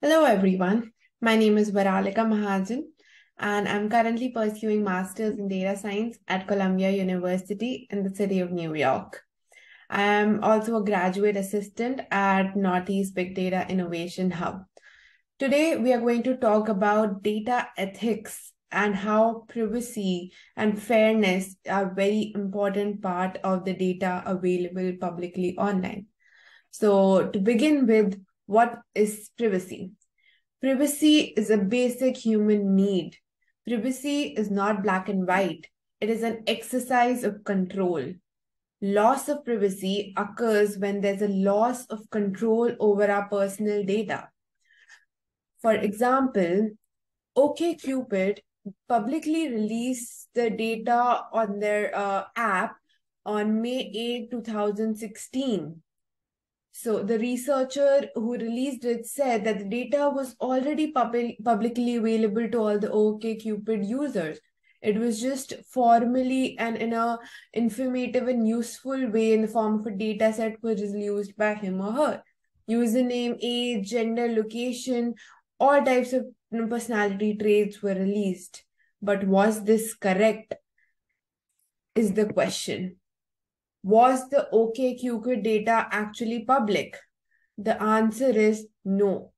Hello, everyone. My name is Varalika Mahajan, and I'm currently pursuing Masters in Data Science at Columbia University in the city of New York. I am also a graduate assistant at Northeast Big Data Innovation Hub. Today, we are going to talk about data ethics and how privacy and fairness are very important part of the data available publicly online. So to begin with, what is privacy? Privacy is a basic human need. Privacy is not black and white. It is an exercise of control. Loss of privacy occurs when there's a loss of control over our personal data. For example, OKCupid publicly released the data on their uh, app on May 8, 2016. So the researcher who released it said that the data was already pub publicly available to all the OKCupid users. It was just formally and in a informative and useful way in the form of a data set which is used by him or her. Username, age, gender, location, all types of personality traits were released. But was this correct? Is the question was the OKCupid data actually public? The answer is no.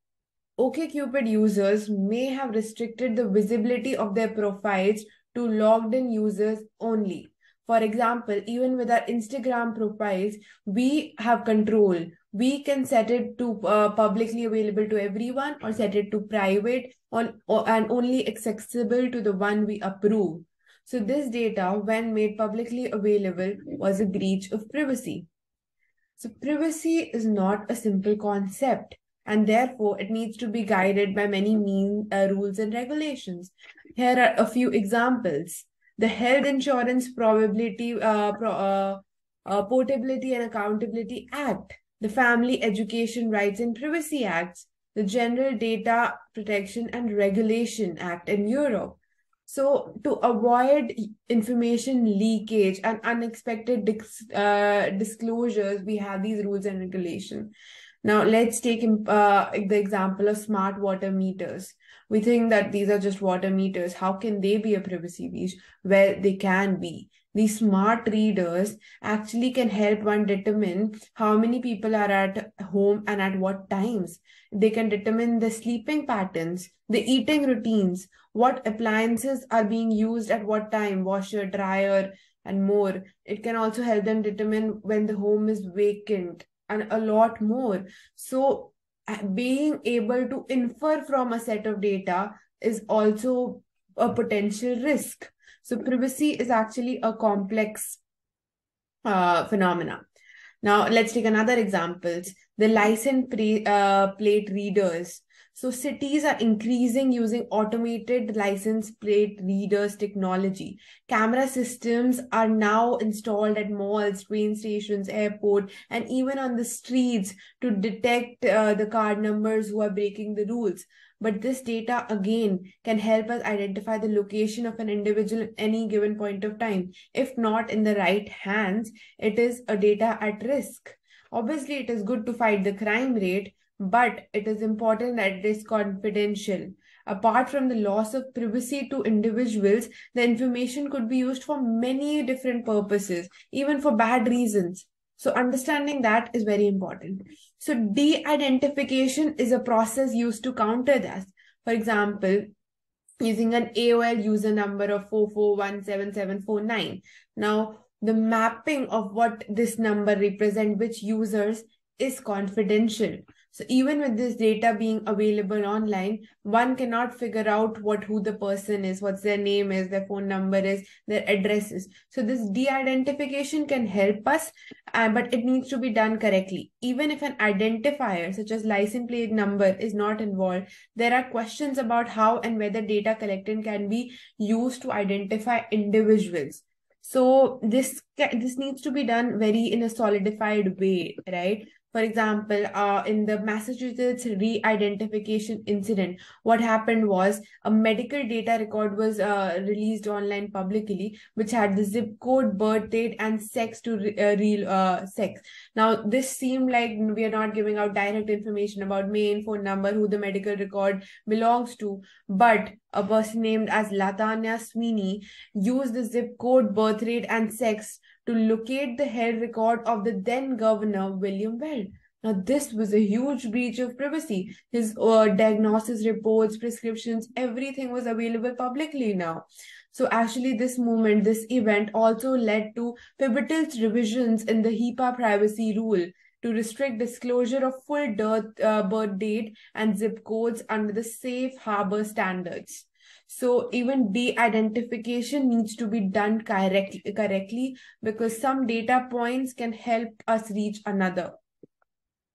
OKCupid users may have restricted the visibility of their profiles to logged in users only. For example, even with our Instagram profiles, we have control. We can set it to uh, publicly available to everyone or set it to private on, or, and only accessible to the one we approve. So this data, when made publicly available, was a breach of privacy. So privacy is not a simple concept and therefore it needs to be guided by many mean uh, rules and regulations. Here are a few examples. The Health Insurance Probability, uh, Pro, uh, uh, Portability and Accountability Act, the Family Education Rights and Privacy Acts, the General Data Protection and Regulation Act in Europe, so to avoid information leakage and unexpected dis uh, disclosures, we have these rules and regulations. Now let's take uh, the example of smart water meters. We think that these are just water meters. How can they be a privacy breach? Well, they can be. These smart readers actually can help one determine how many people are at home and at what times. They can determine the sleeping patterns, the eating routines, what appliances are being used at what time, washer, dryer, and more. It can also help them determine when the home is vacant and a lot more. So being able to infer from a set of data is also a potential risk. So privacy is actually a complex uh, phenomena. Now let's take another example. The license pre, uh, plate readers. So cities are increasing using automated license plate readers technology. Camera systems are now installed at malls, train stations, airport, and even on the streets to detect uh, the card numbers who are breaking the rules. But this data again can help us identify the location of an individual at any given point of time. If not in the right hands, it is a data at risk. Obviously, it is good to fight the crime rate, but it is important that it is confidential. Apart from the loss of privacy to individuals, the information could be used for many different purposes, even for bad reasons. So understanding that is very important. So de-identification is a process used to counter that. For example, using an AOL user number of 4417749. Now, the mapping of what this number represent, which users is confidential. So even with this data being available online, one cannot figure out what who the person is, what's their name is, their phone number is, their address is. So this de-identification can help us, uh, but it needs to be done correctly. Even if an identifier such as license plate number is not involved, there are questions about how and whether data collected can be used to identify individuals so this this needs to be done very in a solidified way right For example, uh, in the Massachusetts re-identification incident, what happened was a medical data record was uh, released online publicly, which had the zip code, birth date, and sex to re- uh, real uh, sex. Now, this seemed like we are not giving out direct information about main phone number, who the medical record belongs to, but a person named as Latanya Sweeney used the zip code, birth rate, and sex to locate the health record of the then governor, William Weld. Now, this was a huge breach of privacy. His uh, diagnosis reports, prescriptions, everything was available publicly now. So, actually, this movement, this event also led to pivotal revisions in the HIPAA privacy rule to restrict disclosure of full birth, uh, birth date and zip codes under the safe harbor standards. So even de-identification needs to be done correctly, correctly because some data points can help us reach another,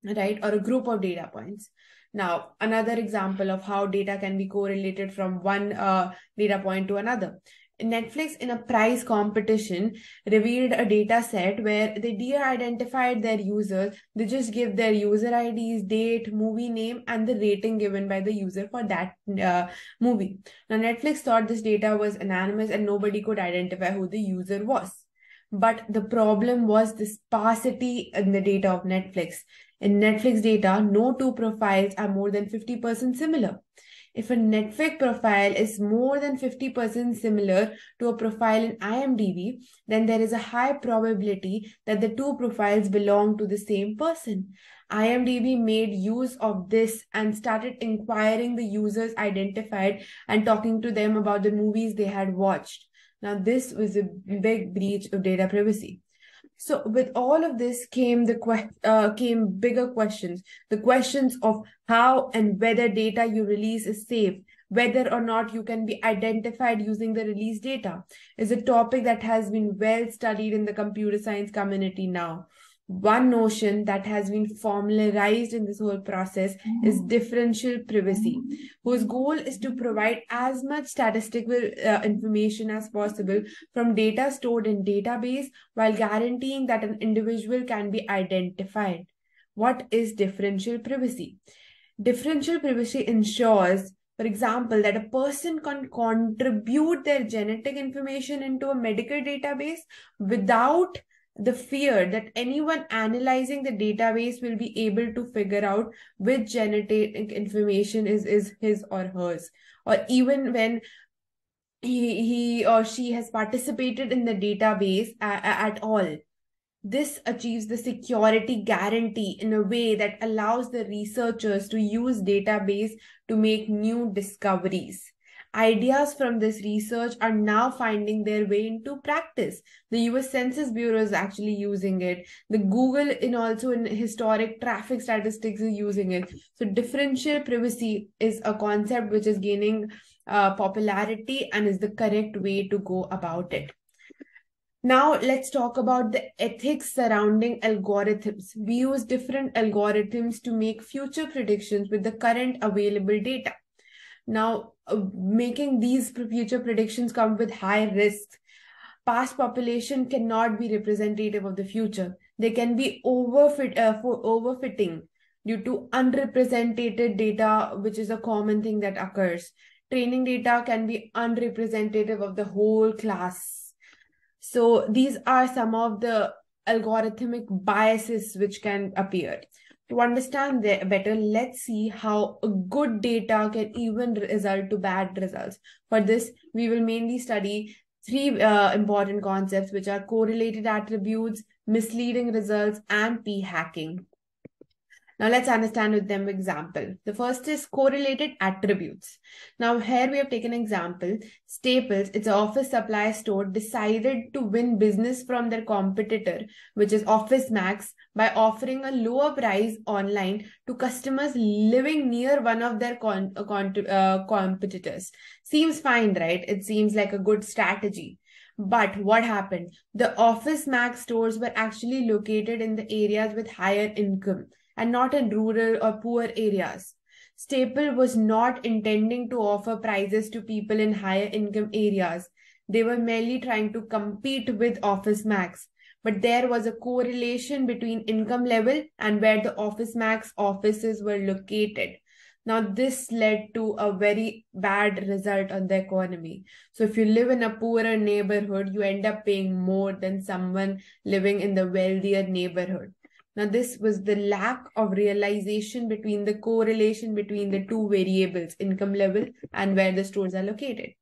right? Or a group of data points. Now, another example of how data can be correlated from one uh, data point to another. Netflix in a prize competition revealed a data set where they de-identified their users. They just give their user IDs, date, movie name, and the rating given by the user for that uh, movie. Now, Netflix thought this data was anonymous and nobody could identify who the user was. But the problem was the sparsity in the data of Netflix. In Netflix data, no two profiles are more than 50% similar. If a Netflix profile is more than 50% similar to a profile in IMDb, then there is a high probability that the two profiles belong to the same person. IMDb made use of this and started inquiring the users identified and talking to them about the movies they had watched. Now, this was a big breach of data privacy. So with all of this came the que- uh, came bigger questions. The questions of how and whether data you release is safe, whether or not you can be identified using the release data, is a topic that has been well studied in the computer science community now one notion that has been formalized in this whole process is mm-hmm. differential privacy, whose goal is to provide as much statistical uh, information as possible from data stored in database while guaranteeing that an individual can be identified. What is differential privacy? Differential privacy ensures for example, that a person can contribute their genetic information into a medical database without the fear that anyone analyzing the database will be able to figure out which genetic information is, is his or hers. Or even when he, he or she has participated in the database at all this achieves the security guarantee in a way that allows the researchers to use database to make new discoveries Ideas from this research are now finding their way into practice. The US Census Bureau is actually using it. The Google in also in historic traffic statistics is using it. So differential privacy is a concept which is gaining uh, popularity and is the correct way to go about it. Now let's talk about the ethics surrounding algorithms. We use different algorithms to make future predictions with the current available data. Now, uh, making these future predictions come with high risks. Past population cannot be representative of the future. They can be overfit uh, for overfitting due to unrepresented data, which is a common thing that occurs. Training data can be unrepresentative of the whole class. So these are some of the algorithmic biases which can appear. To understand better, let's see how good data can even result to bad results. For this, we will mainly study three uh, important concepts, which are correlated attributes, misleading results, and p-hacking. Now let's understand with them example. The first is correlated attributes. Now here we have taken example. Staples, its an office supply store, decided to win business from their competitor, which is Office Max, by offering a lower price online to customers living near one of their con- uh, con- uh, competitors. Seems fine, right? It seems like a good strategy. But what happened? The Office Max stores were actually located in the areas with higher income and not in rural or poor areas. Staple was not intending to offer prizes to people in higher income areas. They were merely trying to compete with Office Max. but there was a correlation between income level and where the Office Max offices were located. Now, this led to a very bad result on the economy. So, if you live in a poorer neighborhood, you end up paying more than someone living in the wealthier neighborhood. Now, this was the lack of realization between the correlation between the two variables, income level and where the stores are located.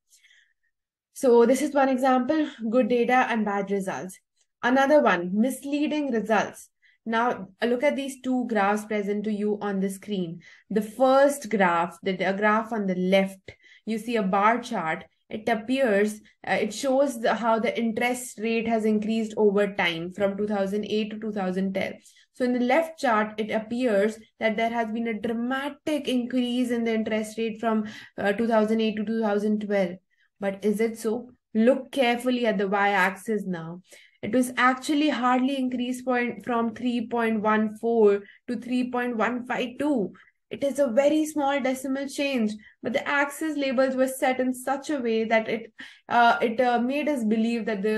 So, this is one example good data and bad results. Another one misleading results. Now, look at these two graphs present to you on the screen. The first graph, the graph on the left, you see a bar chart. It appears, uh, it shows the, how the interest rate has increased over time from 2008 to 2010. So in the left chart, it appears that there has been a dramatic increase in the interest rate from uh, 2008 to 2012. But is it so? Look carefully at the y-axis now. It was actually hardly increased point from 3.14 to 3.152. It is a very small decimal change, but the axis labels were set in such a way that it uh, it uh, made us believe that the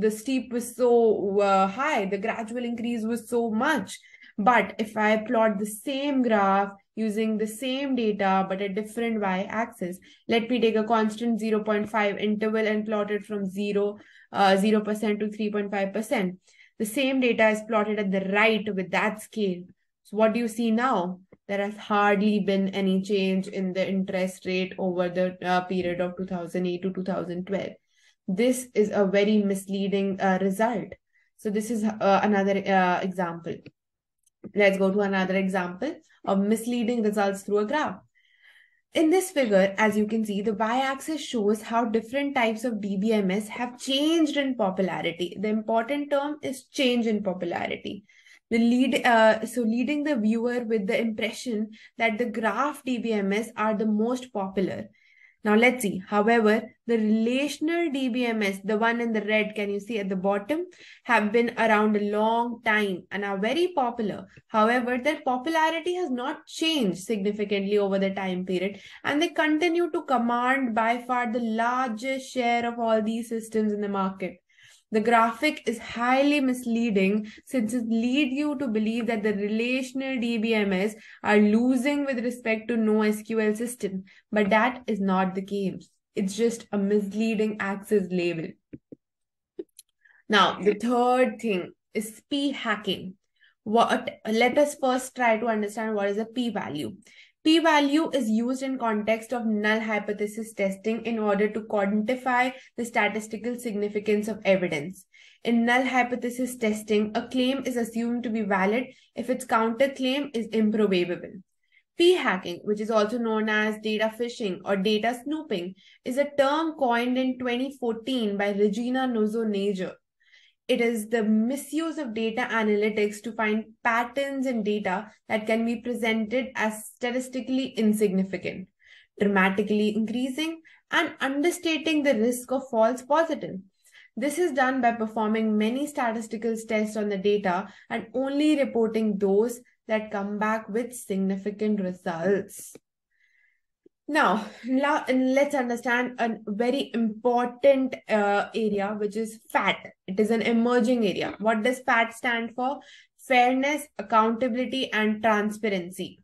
the steep was so uh, high, the gradual increase was so much. But if I plot the same graph using the same data but a different y-axis, let me take a constant 0.5 interval and plot it from 0 uh, 0% to 3.5%. The same data is plotted at the right with that scale. So what do you see now? There has hardly been any change in the interest rate over the uh, period of 2008 to 2012. This is a very misleading uh, result. So this is uh, another uh, example. Let's go to another example of misleading results through a graph. In this figure, as you can see, the y-axis shows how different types of DBMS have changed in popularity. The important term is change in popularity. The lead, uh, so leading the viewer with the impression that the graph DBMS are the most popular. Now let's see. However, the relational DBMS, the one in the red, can you see at the bottom, have been around a long time and are very popular. However, their popularity has not changed significantly over the time period and they continue to command by far the largest share of all these systems in the market. The graphic is highly misleading since it leads you to believe that the relational DBMS are losing with respect to NoSQL system, but that is not the case. It's just a misleading axis label. Now, the third thing is p hacking. What let us first try to understand what is a p-value. P-value is used in context of null hypothesis testing in order to quantify the statistical significance of evidence. In null hypothesis testing, a claim is assumed to be valid if its counterclaim is improbable. P-hacking, which is also known as data fishing or data snooping, is a term coined in 2014 by Regina Nozo-Nager it is the misuse of data analytics to find patterns in data that can be presented as statistically insignificant, dramatically increasing and understating the risk of false positive. This is done by performing many statistical tests on the data and only reporting those that come back with significant results. Now, let's understand a very important uh, area, which is FAT. It is an emerging area. What does FAT stand for? Fairness, accountability, and transparency.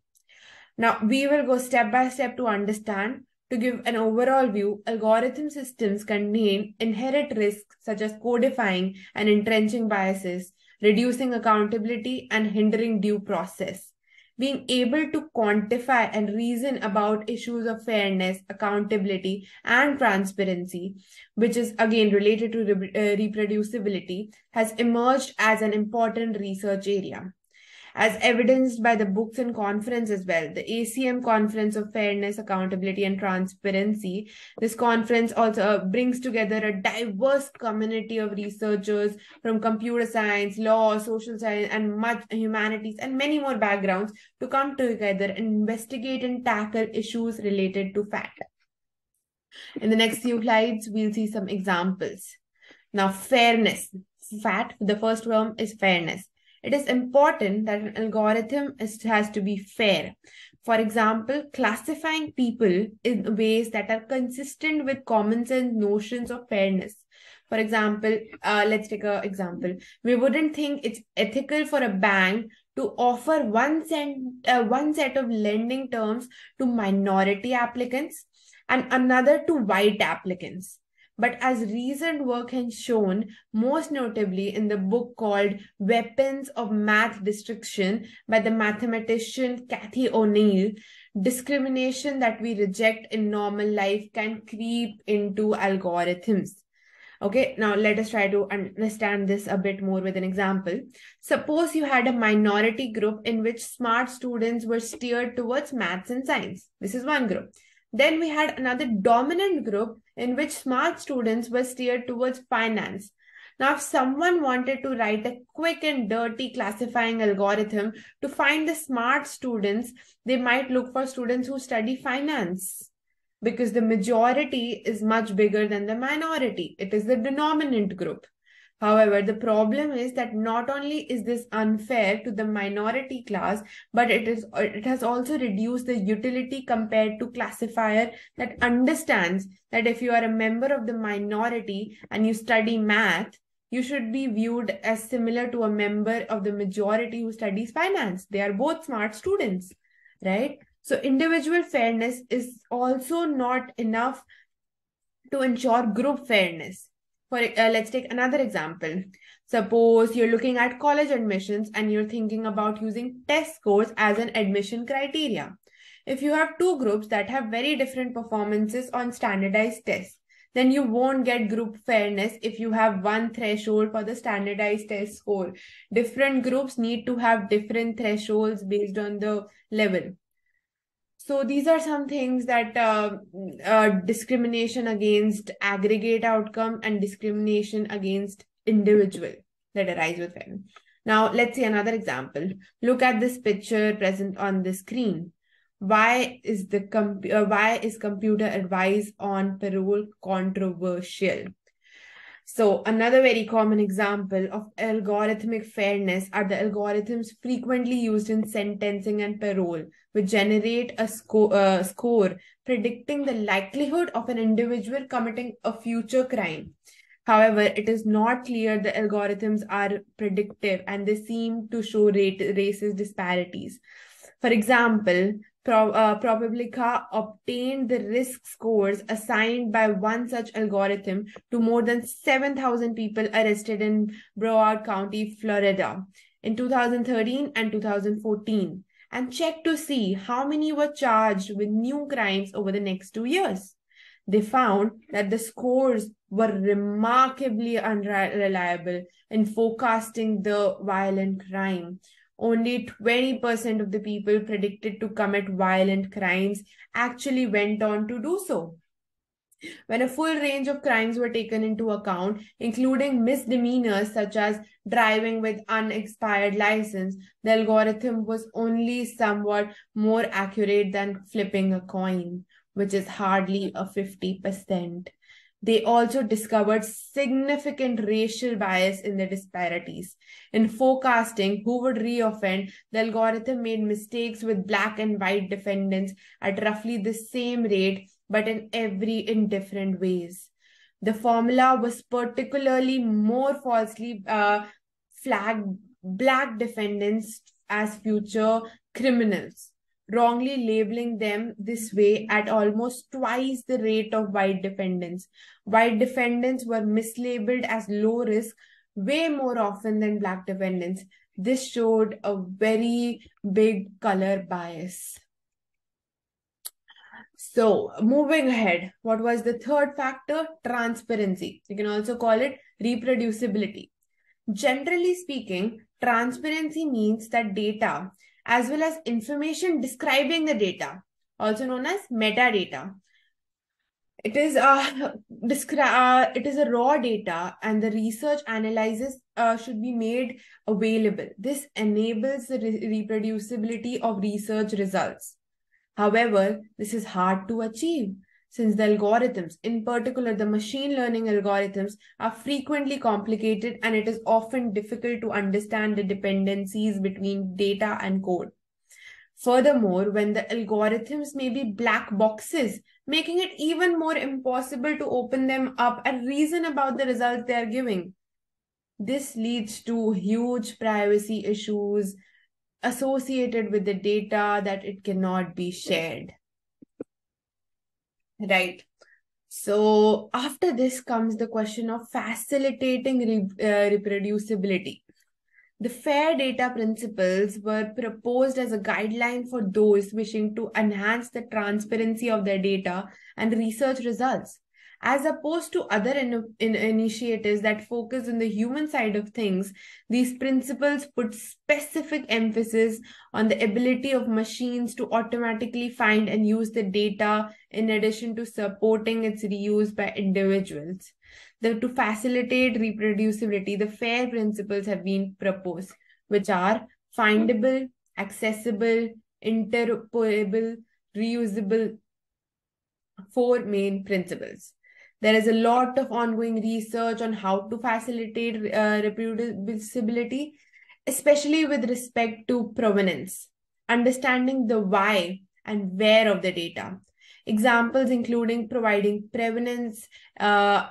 Now, we will go step by step to understand. To give an overall view, algorithm systems contain inherent risks such as codifying and entrenching biases, reducing accountability, and hindering due process being able to quantify and reason about issues of fairness, accountability, and transparency, which is again related to re- uh, reproducibility, has emerged as an important research area as evidenced by the books and conference as well. The ACM Conference of Fairness, Accountability, and Transparency. This conference also uh, brings together a diverse community of researchers from computer science, law, social science, and much humanities, and many more backgrounds to come together and investigate and tackle issues related to FAT. In the next few slides, we'll see some examples. Now, fairness. FAT, the first term is fairness it is important that an algorithm is, has to be fair. For example, classifying people in ways that are consistent with common sense notions of fairness. For example, uh, let's take an example. We wouldn't think it's ethical for a bank to offer one set, uh, one set of lending terms to minority applicants and another to white applicants. But as recent work has shown, most notably in the book called Weapons of Math Destruction by the mathematician Cathy O'Neil, discrimination that we reject in normal life can creep into algorithms. Okay, now let us try to understand this a bit more with an example. Suppose you had a minority group in which smart students were steered towards maths and science. This is one group. Then we had another dominant group in which smart students were steered towards finance. Now, if someone wanted to write a quick and dirty classifying algorithm to find the smart students, they might look for students who study finance because the majority is much bigger than the minority. It is the dominant group. However, the problem is that not only is this unfair to the minority class, but it is it has also reduced the utility compared to classifier that understands that if you are a member of the minority and you study math, you should be viewed as similar to a member of the majority who studies finance. They are both smart students, right? So individual fairness is also not enough to ensure group fairness. For uh, let's take another example. Suppose you're looking at college admissions and you're thinking about using test scores as an admission criteria. If you have two groups that have very different performances on standardized tests, then you won't get group fairness if you have one threshold for the standardized test score. Different groups need to have different thresholds based on the level. So these are some things that uh, uh, discrimination against aggregate outcome and discrimination against individual that arise with them. Now let's see another example. Look at this picture present on the screen. Why is the uh, why is computer advice on parole controversial? So another very common example of algorithmic fairness are the algorithms frequently used in sentencing and parole, which generate a sco- uh, score predicting the likelihood of an individual committing a future crime. However, it is not clear the algorithms are predictive and they seem to show rate, racist disparities. For example, Pro, uh, Propublica obtained the risk scores assigned by one such algorithm to more than 7,000 people arrested in Broward County, Florida in 2013 and 2014 and checked to see how many were charged with new crimes over the next two years. They found that the scores were remarkably unreliable in forecasting the violent crime only 20% of the people predicted to commit violent crimes actually went on to do so. When a full range of crimes were taken into account, including misdemeanors such as driving with unexpired license, the algorithm was only somewhat more accurate than flipping a coin, which is hardly a 50%. They also discovered significant racial bias in the disparities. In forecasting who would reoffend, the algorithm made mistakes with black and white defendants at roughly the same rate, but in every in different ways. The formula was particularly more falsely uh, flagged black defendants as future criminals wrongly labeling them this way at almost twice the rate of white defendants. White defendants were mislabeled as low risk way more often than black defendants. This showed a very big color bias. So, moving ahead, what was the third factor? Transparency. You can also call it reproducibility. Generally speaking, transparency means that data as well as information describing the data, also known as metadata. It is uh, descri- uh, it is a raw data and the research analysis uh, should be made available. This enables the re- reproducibility of research results. However, this is hard to achieve since the algorithms, in particular the machine learning algorithms, are frequently complicated and it is often difficult to understand the dependencies between data and code. Furthermore, when the algorithms may be black boxes making it even more impossible to open them up and reason about the results they are giving. This leads to huge privacy issues associated with the data that it cannot be shared. Right. So after this comes the question of facilitating re uh, reproducibility. The FAIR data principles were proposed as a guideline for those wishing to enhance the transparency of their data and research results as opposed to other in, in initiatives that focus on the human side of things these principles put specific emphasis on the ability of machines to automatically find and use the data in addition to supporting its reuse by individuals. The, to facilitate reproducibility the fair principles have been proposed which are findable accessible interoperable reusable four main principles there is a lot of ongoing research on how to facilitate uh, reproducibility, especially with respect to provenance, understanding the why and where of the data. Examples including providing provenance, uh,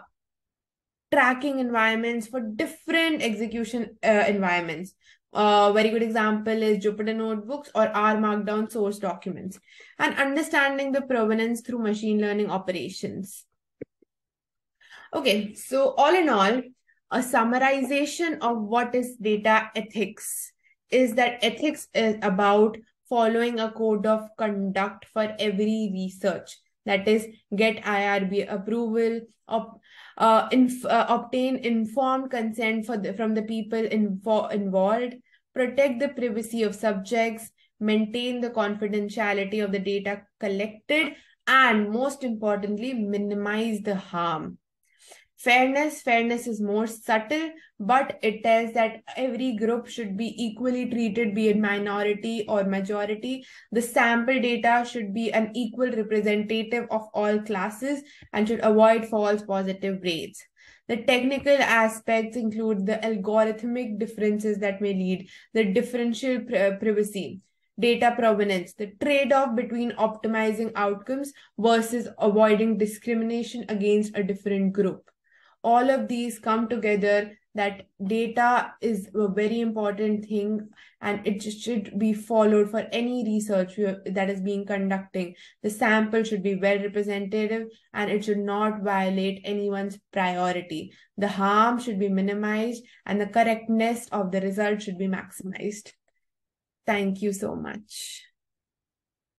tracking environments for different execution uh, environments. A uh, very good example is Jupyter Notebooks or R Markdown source documents, and understanding the provenance through machine learning operations. Okay, so all in all, a summarization of what is data ethics is that ethics is about following a code of conduct for every research. That is, get IRB approval, op, uh, inf, uh, obtain informed consent for the, from the people involved, protect the privacy of subjects, maintain the confidentiality of the data collected, and most importantly, minimize the harm fairness fairness is more subtle but it tells that every group should be equally treated be it minority or majority. The sample data should be an equal representative of all classes and should avoid false positive rates the technical aspects include the algorithmic differences that may lead the differential privacy data provenance, the trade off between optimizing outcomes versus avoiding discrimination against a different group all of these come together that data is a very important thing and it should be followed for any research that is being conducting. The sample should be well representative and it should not violate anyone's priority. The harm should be minimized and the correctness of the result should be maximized. Thank you so much